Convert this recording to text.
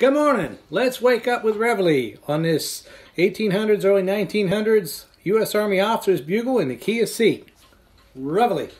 Good morning. Let's wake up with Reveille on this 1800s, early 1900s U.S. Army officer's bugle in the key of C. Reveille.